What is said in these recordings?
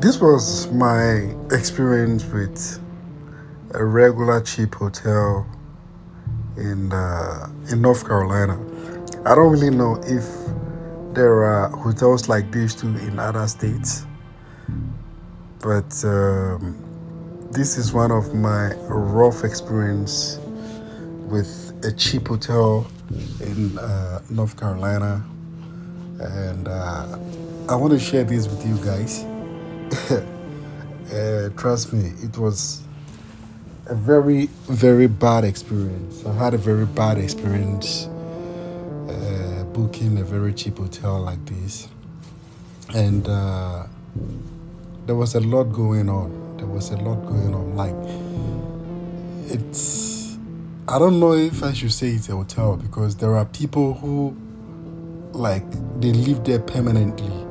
this was my experience with a regular cheap hotel in uh, in North Carolina. I don't really know if there are hotels like this too in other states, but um, this is one of my rough experience with a cheap hotel in uh, North Carolina, and uh, I want to share this with you guys. uh, trust me, it was a very, very bad experience. I had a very bad experience uh, booking a very cheap hotel like this. And uh, there was a lot going on. There was a lot going on. Like, it's, I don't know if I should say it's a hotel because there are people who, like, they live there permanently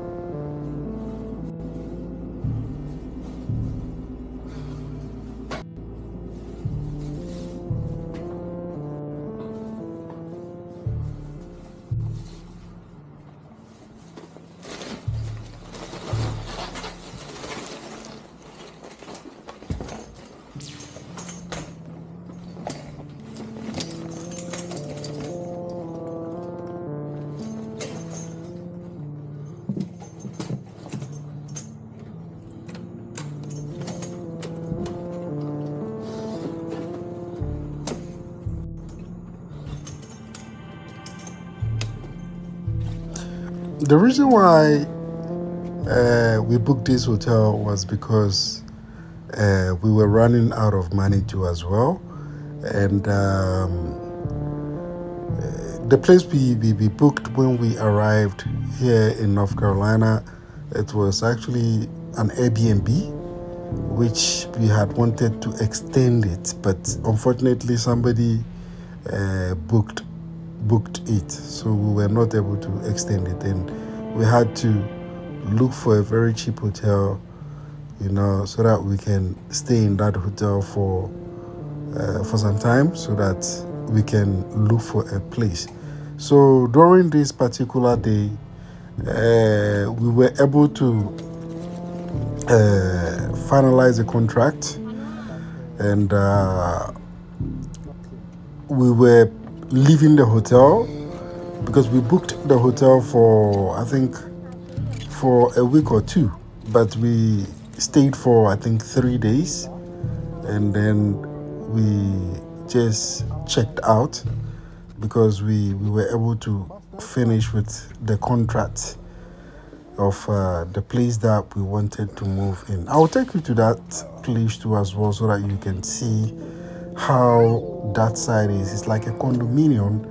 the reason why uh, we booked this hotel was because uh, we were running out of money too as well. And um, the place we, we, we, booked when we arrived here in north carolina it was actually an airbnb which we had wanted to extend it. But unfortunately somebody uh, booked booked it, so we were not able to extend it, and we had to look for a very cheap hotel, you know, so that we can stay in that hotel for uh, for some time, so that we can look for a place. So during this particular day, uh, we were able to uh, finalize the contract, and uh, we were leaving the hotel because we booked the hotel for I think for a week or two, but we stayed for I think three days, and then we just checked out because we we were able to finish with the contract of uh, the place that we wanted to move in. I'll take you to that place too as well so that you can see how that side is. It's like a condominium,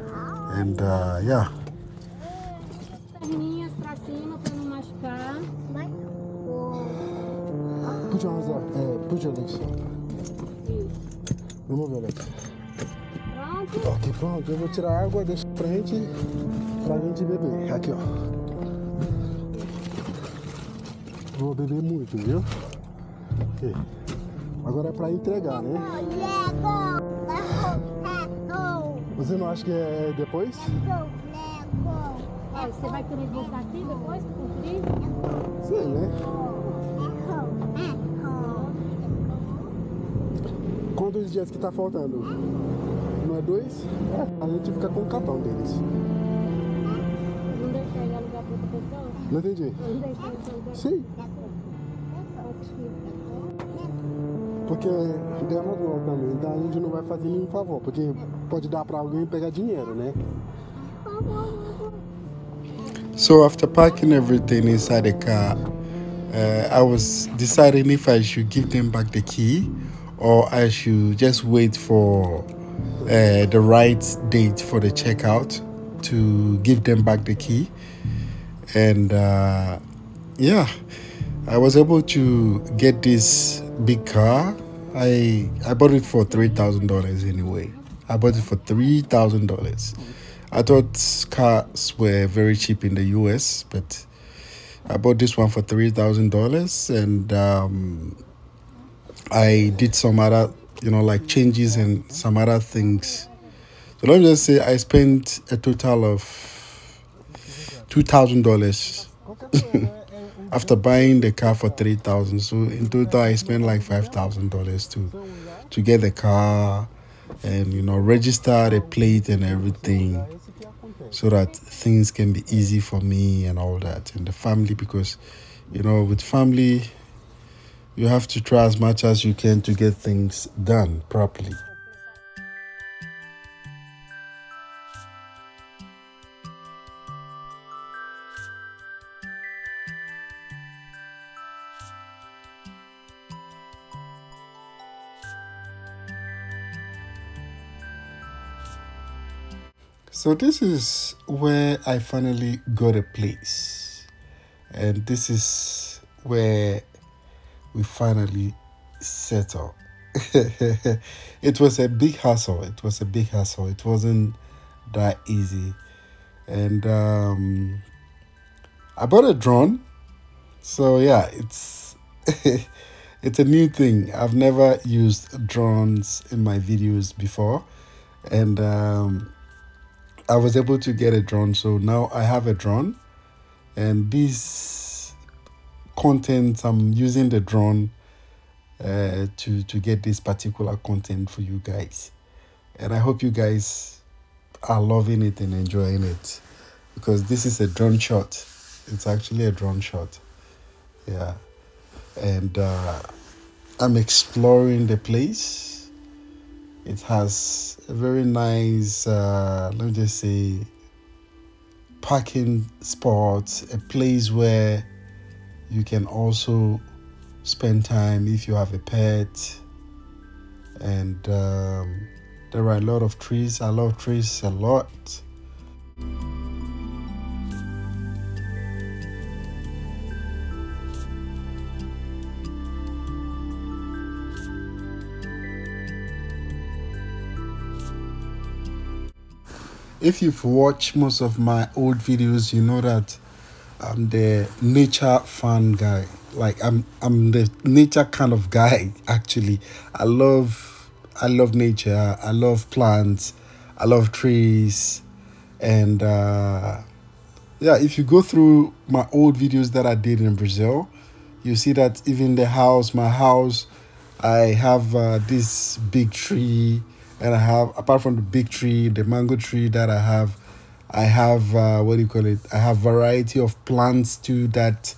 and uh, yeah. Puxa, Rosa, é, puxa, Alex. Vamos ver, Alex. Pronto. Ok, pronto. Eu vou tirar a água, deixa pra gente, pra gente beber. Aqui, ó. Vou beber muito, viu? Okay. Agora é pra entregar, né? Você não acha que é depois? É, você vai querer voltar aqui depois pra conferir? Sim, né? Quantos dias que tá faltando? Não é dois? É, a gente fica com o cartão deles. Não deixar ele alugar pra outra pessoa? Não entendi. Não deixar ele alugar? Sim. Porque então a gente não vai fazer nenhum favor, porque pode dar alguém pegar dinheiro, né? So after parking everything inside the car, uh, I was deciding if I should give them back the key or I should just wait for uh, the right date for the checkout to give them back the key. And uh, yeah, I was able to get this big car. I I bought it for three thousand dollars anyway. I bought it for three thousand dollars. I thought cars were very cheap in the US, but I bought this one for three thousand dollars, and um, I did some other, you know, like changes and some other things. So let me just say, I spent a total of two thousand dollars after buying the car for three thousand. So in total, I spent like five thousand dollars to to get the car and you know register the plate and everything so that things can be easy for me and all that and the family because you know with family you have to try as much as you can to get things done properly So this is where I finally got a place. And this is where we finally settled. it was a big hassle. It was a big hassle. It wasn't that easy. And um, I bought a drone. So yeah, it's it's a new thing. I've never used drones in my videos before. And um, I was able to get a drone, so now I have a drone, and this content I'm using the drone uh, to to get this particular content for you guys, and I hope you guys are loving it and enjoying it. Because this is a drone shot. It's actually a drone shot, yeah, and uh, I'm exploring the place it has a very nice, uh, let me just say, parking spot, a place where you can also spend time if you have a pet. And um, there are a lot of trees. I love trees a lot. If you've watched most of my old videos you know that i'm the nature fan guy. Like i'm i'm the nature kind of guy actually. I love i love nature. I love plants. I love trees. And uh yeah if you go through my old videos that i did in brazil you see that even the house my house i have uh, this big tree and I have apart from the big tree, the mango tree that I have, I have uh, what do you call it? I have variety of plants too that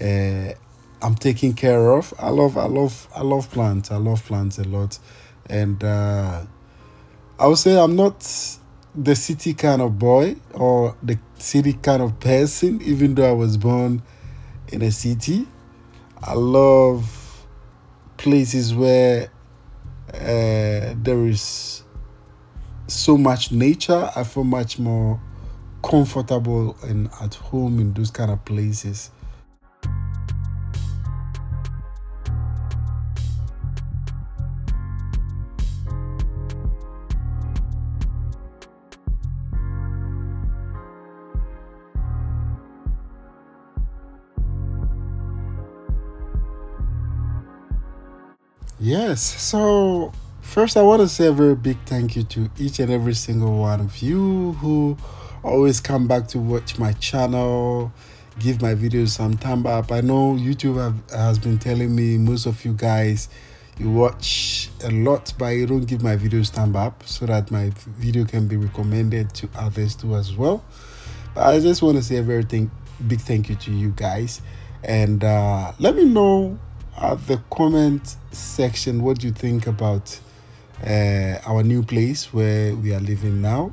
uh, I'm taking care of. I love I love I love plants. I love plants a lot, and uh, I would say I'm not the city kind of boy or the city kind of person, even though I was born in a city. I love places where uh, there is so much nature. I feel much more comfortable and at home in those kind of places. Yes, so first I want to say a very big thank you to each and every single one of you who always come back to watch my channel, give my videos some thumb up. I know YouTube have, has been telling me most of you guys you watch a lot but you don't give my videos thumb up so that my video can be recommended to others too as well. But I just want to say a very big thank you to you guys and uh, let me know at the comment section what do you think about uh, our new place where we are living now?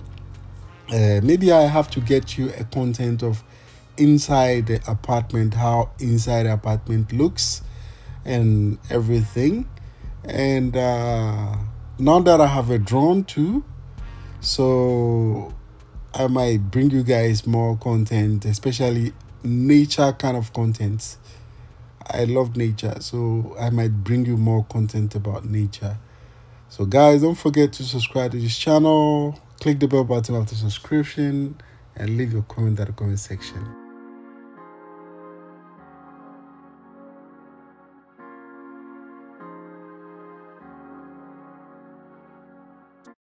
Uh, maybe i have to get you a content of inside the apartment how inside the apartment looks and everything. And uh, now that i have a drone too so i might bring you guys more content especially nature kind of contents I love nature, so I might bring you more content about nature. So, guys, don't forget to subscribe to this channel, click the bell button after subscription, and leave your comment at the comment section.